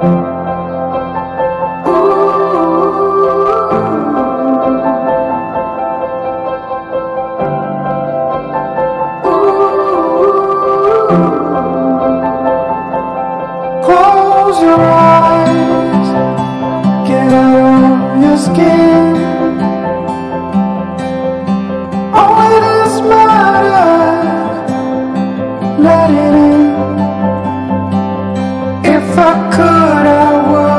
Close your eyes, get out of your skin. I could, I would.